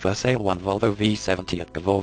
For sale one Volvo V70 at Gavor